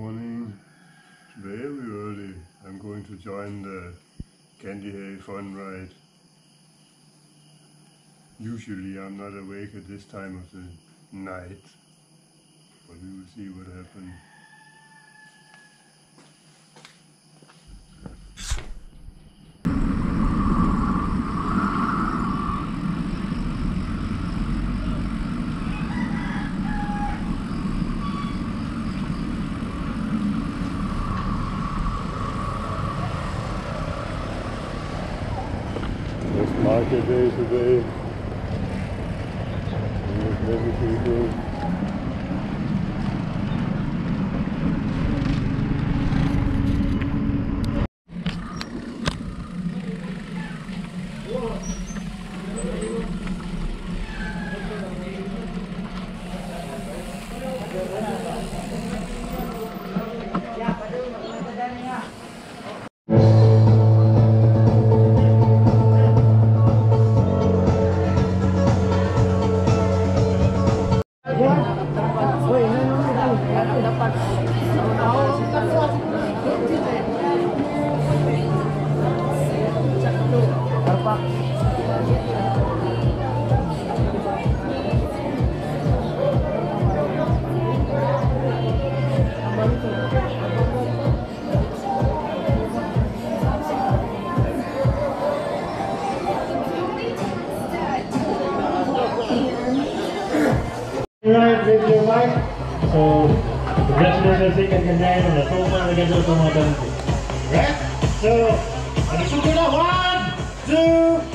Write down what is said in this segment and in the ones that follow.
morning. Very early. I'm going to join the Candijay fun ride. Usually I'm not awake at this time of the night, but we will see what happens. Market day today. There's many people. So, congratulations sa ganyan na ganito. Right? So, two,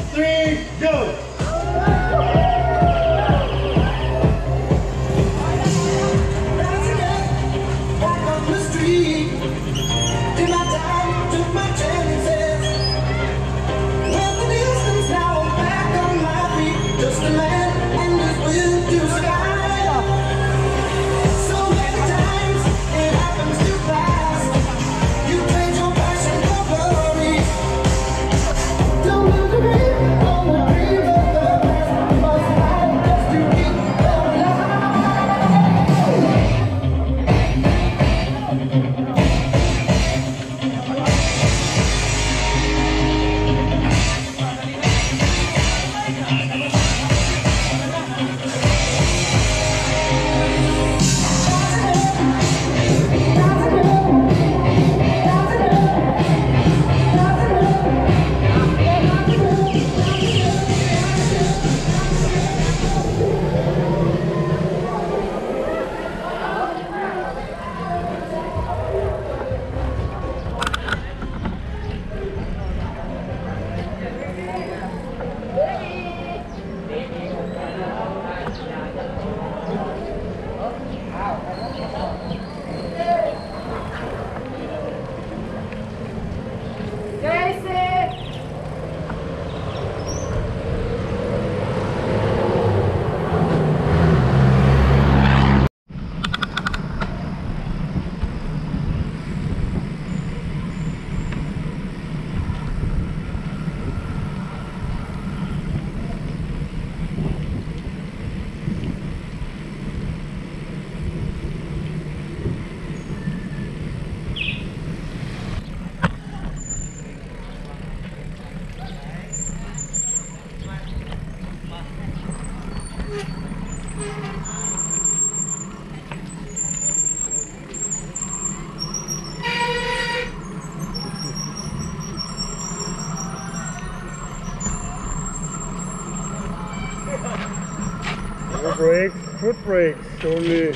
brakes, only.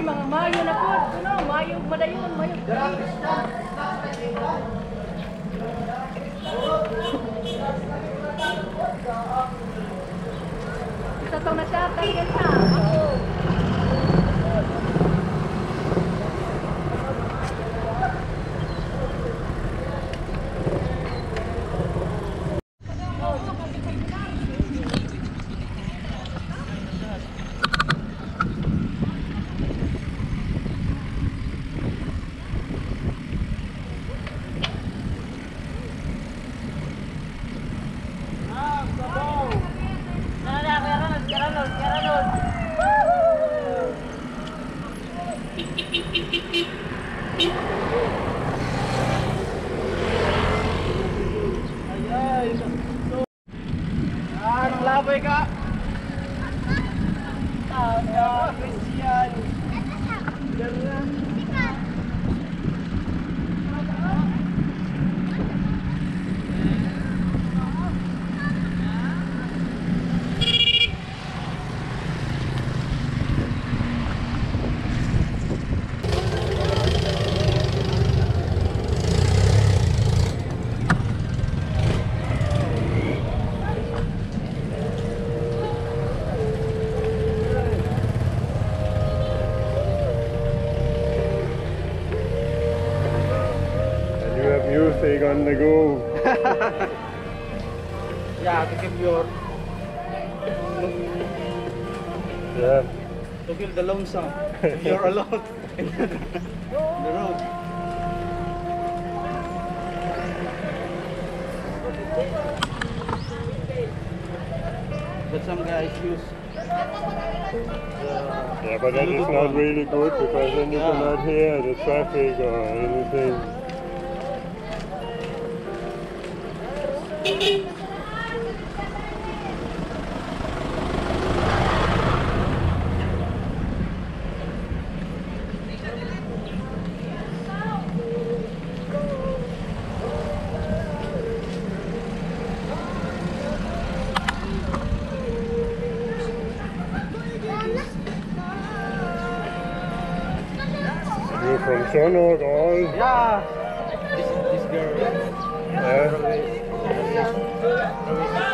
Uy, mga mayo na po. Ano, mayo, madayon, mayo. Isa to na siya, tanggal na. Ako. To feel the lonesome. If you're alone in the road. But some guys use uh, Yeah, but that is not really good because then you Yeah. cannot hear the traffic or anything. You're from Sonok all. Yeah. This this girl Yeah. always always